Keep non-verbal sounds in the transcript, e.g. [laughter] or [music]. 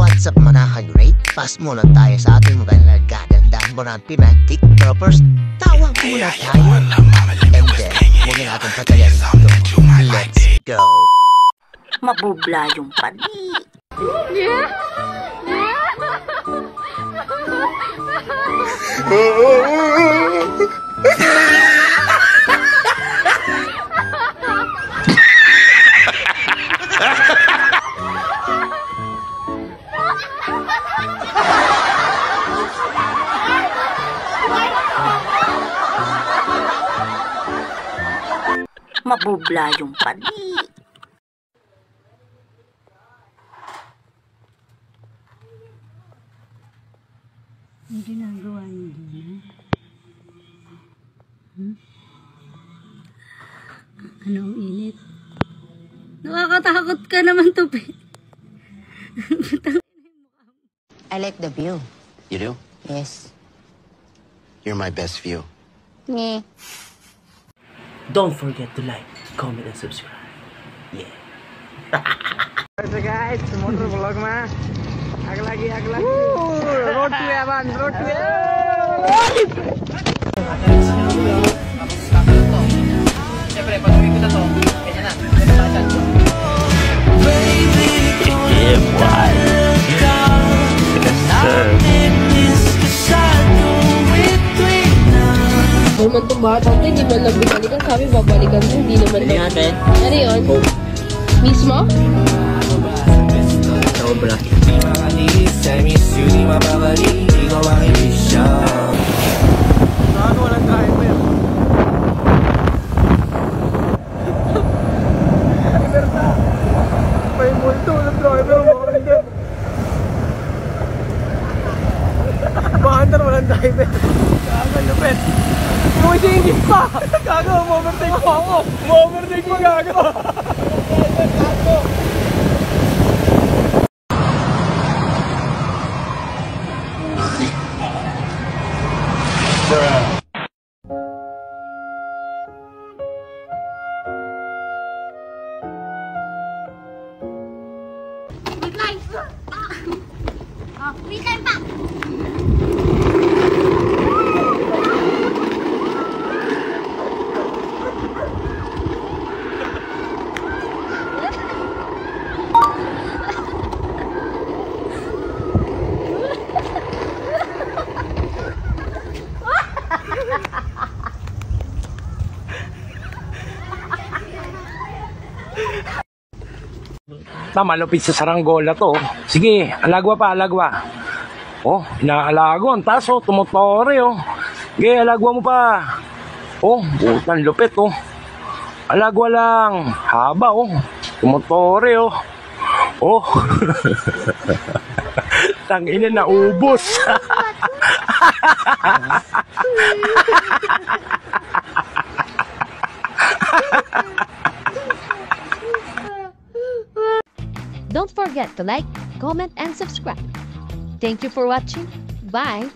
What's up mga ka-great? Pass muna tayo sa ating mga nagagandang bonang thematic troopers. Tawag muna tayo. And then, huwag na natin patayan ito. Let's go. Mabubla yung padi. [laughs] Mabubla yung padi. Ang ginagawa niyo din, Hmm? Anong init? Nakakatakot ka naman, Tupi. I like the view. You do? Yes. You're my best view. Yeah. Don't forget to like, comment, and subscribe. Yeah. guys, motor vlog ma. Aag lagi, aag lagi. Road to heaven, road to Evan. Siyempre, pag naman itong bata to, hindi man lang binalikan. Sabi, babalikan mo, hindi naman lang. natin? Ano yun? Mismo? Sobra. Gago Bahandar walang driver. Gago lupit. Yung isa hindi pa. Gago, ma-overtake mo ako. Ma-overtake mo gago. Ta, malupit sa saranggola to. Sige, alagwa pa, alagwa. Oh, inaalago. Ang taso, tumutore, oh. Sige, alagwa mo pa. Oh, butan lupit, oh. Alagwa lang. Haba, oh. Tumutore, oh. Oh. [laughs] Tangina na ubos. [laughs] forget to like, comment, and subscribe. Thank you for watching. Bye!